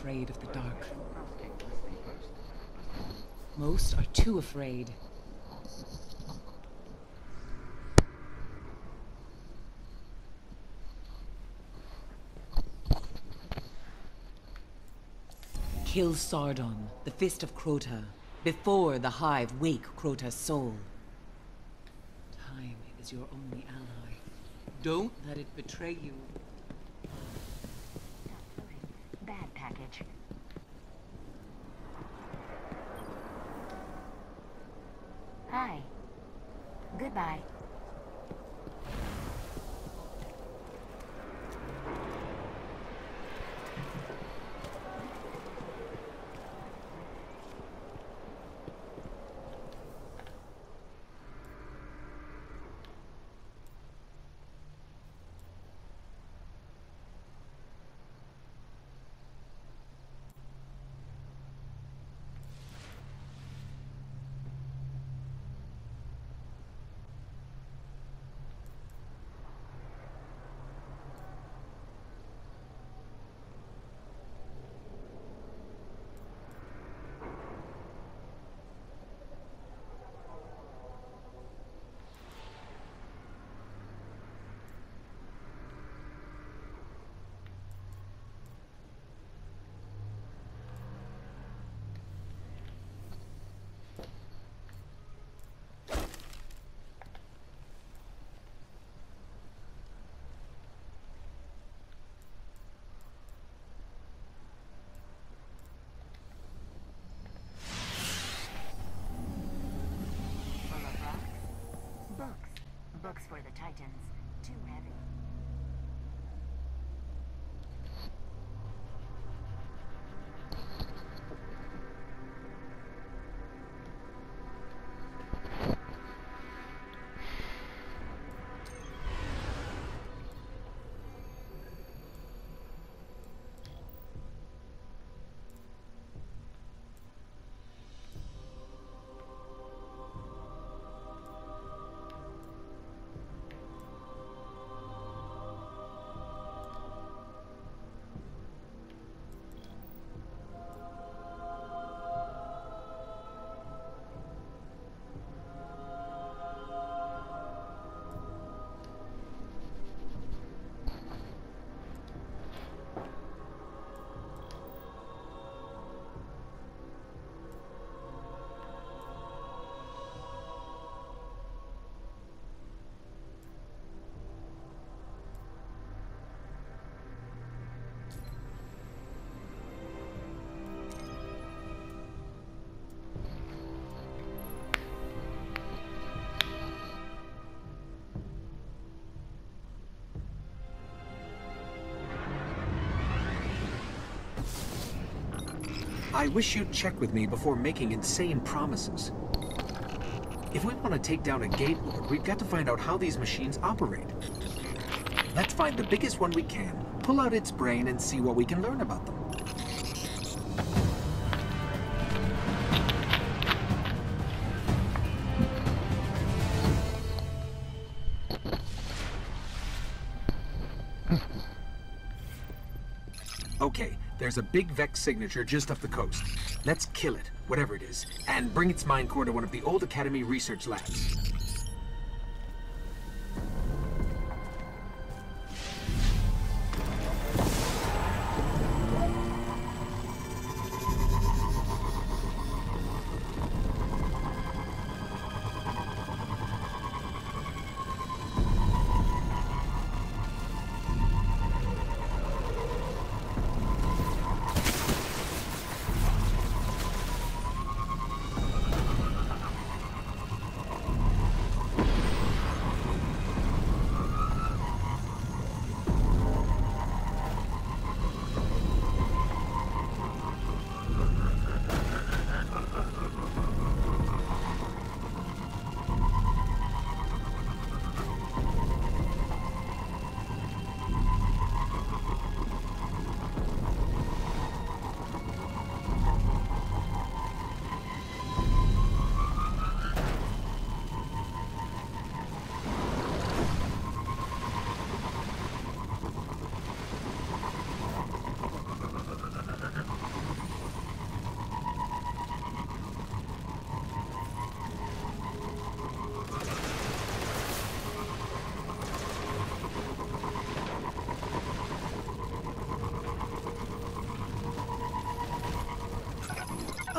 afraid of the dark. Most are too afraid. Kill Sardon, the Fist of Crota, before the Hive wake Crota's soul. Time is your only ally. Don't let it betray you. Hi. Goodbye. The Titans. Too heavy. I wish you'd check with me before making insane promises. If we want to take down a gate lord, we've got to find out how these machines operate. Let's find the biggest one we can, pull out its brain, and see what we can learn about them. There's a big Vex signature just off the coast. Let's kill it, whatever it is, and bring its mind core to one of the old Academy research labs.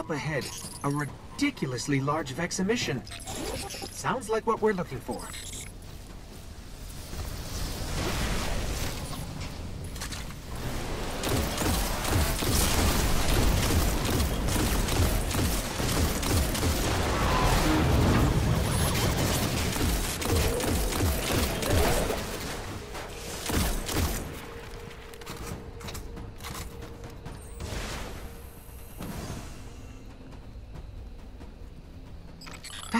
Ahead. A ridiculously large Vex emission. Sounds like what we're looking for.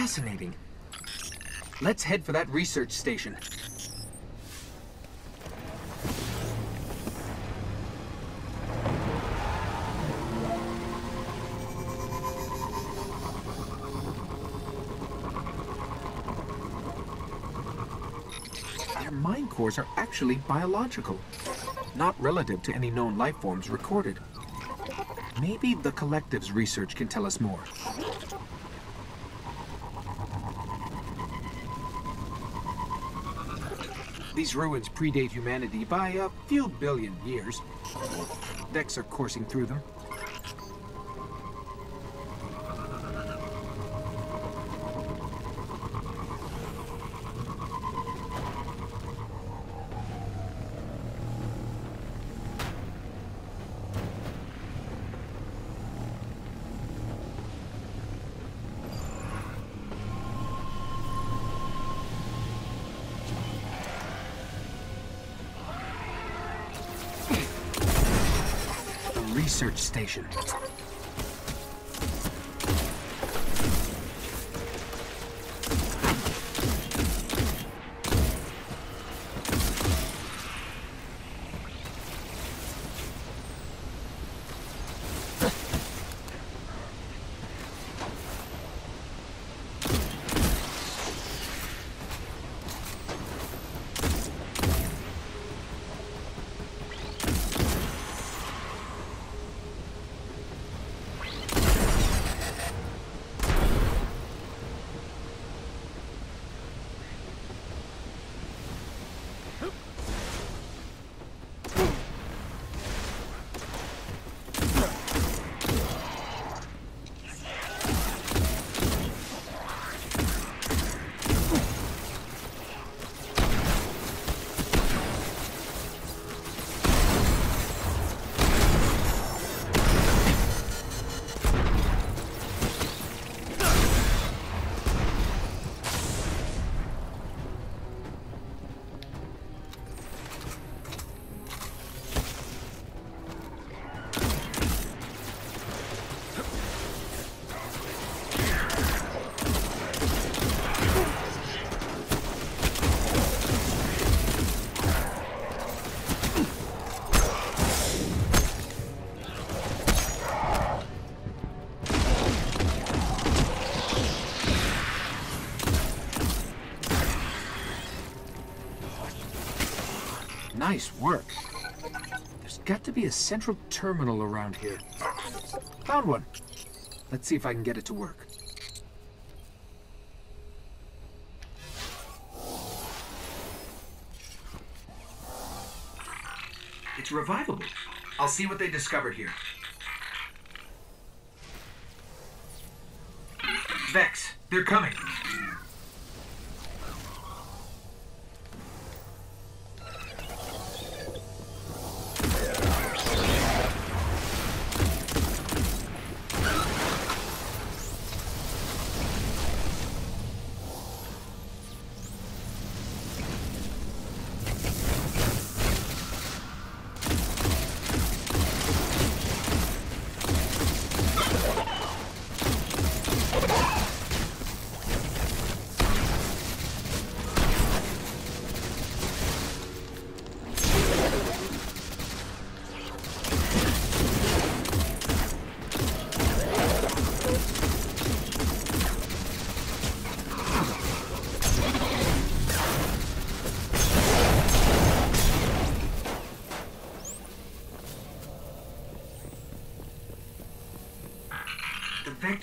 Fascinating. Let's head for that research station. Their mind cores are actually biological, not relative to any known life forms recorded. Maybe the Collective's research can tell us more. These ruins predate humanity by a few billion years. Vex are coursing through them. Research station. Nice work. There's got to be a central terminal around here. Found one. Let's see if I can get it to work. It's revivable. I'll see what they discovered here. Vex, they're coming.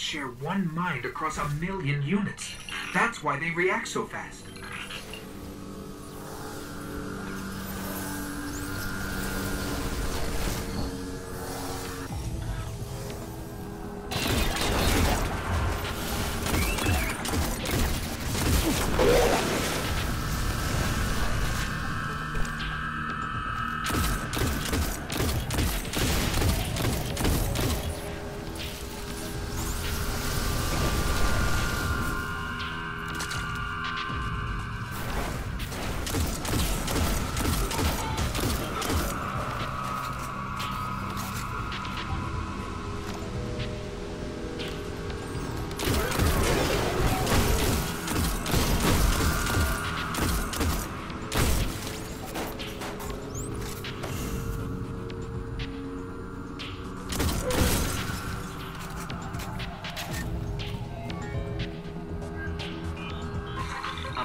Share one mind across a million units. That's why they react so fast.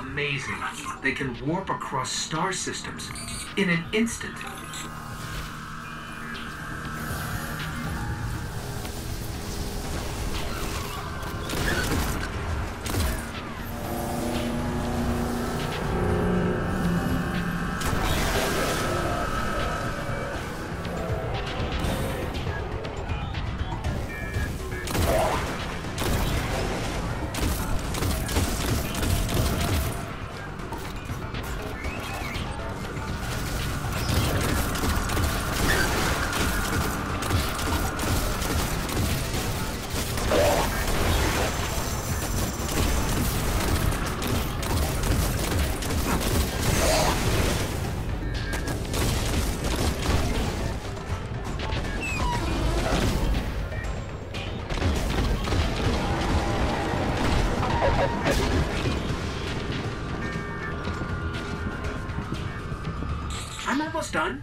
Amazing. They can warp across star systems in an instant. Done.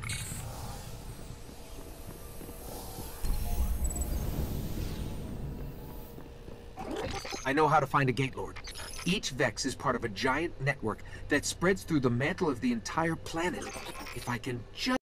I know how to find a Gate Lord. Each Vex is part of a giant network that spreads through the mantle of the entire planet. If I can just